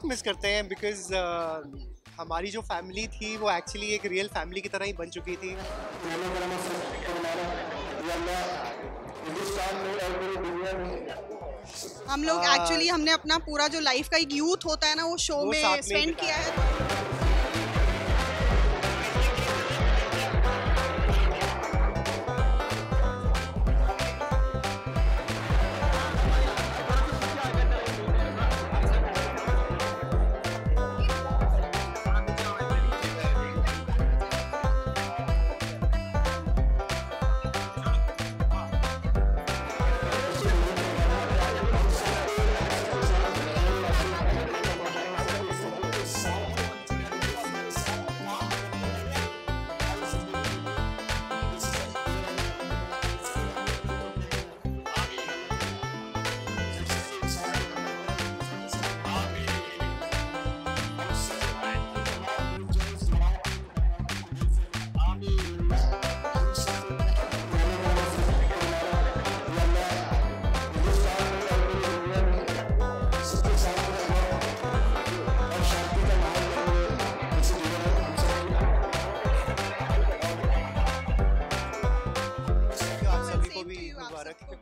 बहुत मिस करते हैं बिकॉज़ uh, हमारी जो फैमिली थी वो एक्चुअली एक रियल फैमिली की तरह ही बन चुकी थी। हम लोग हाँ। एक्चुअली हमने अपना पूरा जो लाइफ का एक यूथ होता है ना वो शो वो में स्पेंड किया है।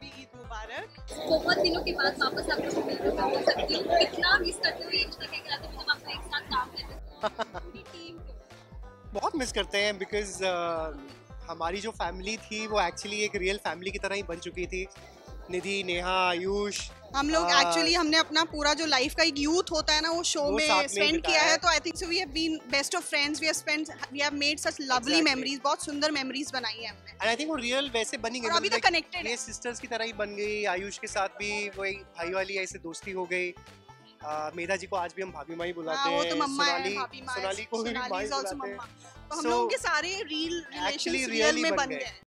मुबारक ईद मुबारक। बहुत दिनों के बाद वापस आप लोगों को मिल मैं बोल सकती हूँ कितना मिस करते हो ये रिश्ता के हैं हम आपका एक साथ काम करते हैं। पूरी टीम को। बहुत मिस करते हैं बिकॉज़ uh, हमारी जो फैमिली थी वो एक्चुअली एक रियल फैमिली की तरह ही बन चुकी थी। निधि नेहा आयुष। हम लोग हाँ। एक्चुअली हमने अपना पूरा जो लाइफ का एक यूथ होता है ना वो शो वो में स्पेंड किया है। है। तो I think so we have been best of friends we have spend we have made such lovely memories बहुत सुंदर मेमोरीज बनाई है हमने। एंड आई थिंक वो रियल वैसे बनी गई और अभी तक like connected है। ये सिस्टर्स की तरह ही बन गई आयुष के साथ भी वही भाई वाली ऐसे दोस्ती हो गई। uh, मेधा जी को आज भी हम भाभी माई बुलाते हाँ, वो हैं तो मम्मा है सोनाली सोनाली को भी सोनाली माई बुलाते हैं। तो हम लोगों के सारे actually रिलेशंस रियल में बन। गए।